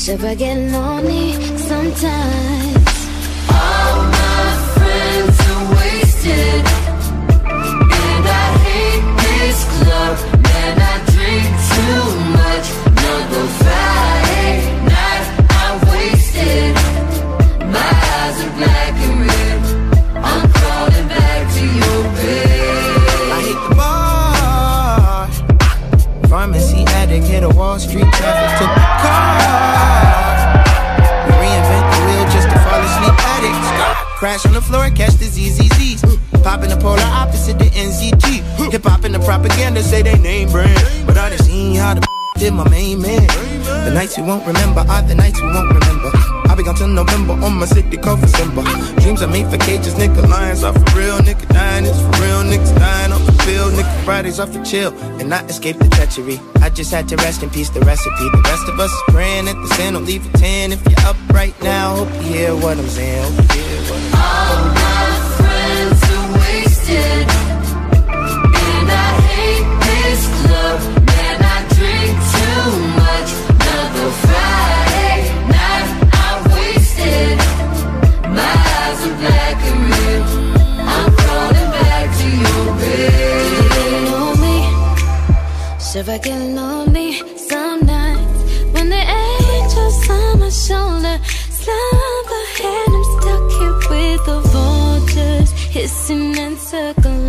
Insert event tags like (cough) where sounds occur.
Should I get lonely sometimes? All my friends are wasted, and I hate this club. Man, I drink too much. Another Friday night, I'm wasted. My eyes are black and red. I'm crawling back to your bed. I hit the bar. Pharmacy addict, hit a Wall Street traffic, took the car. Crash on the floor, catch the ZZZs. Pop in the polar opposite the NZG. Hip hop and the propaganda say they name brand. But I done seen how the (laughs) did my main man. The nights you won't remember are the nights you won't remember. I'll be gone till November on my city called December. Dreams are made for cages, nigga. Lions are for real, nigga. Dying is for real, niggas dying. Fridays are for chill and not escape the treachery. I just had to rest in peace the recipe. The rest of us is praying at the sin. Don't leave a 10 if you're up right now. Hope you hear what I'm saying. Hope you hear what I'm All I get lonely some nights when the angels on my shoulder slumber and I'm stuck here with the vultures hissing and circling.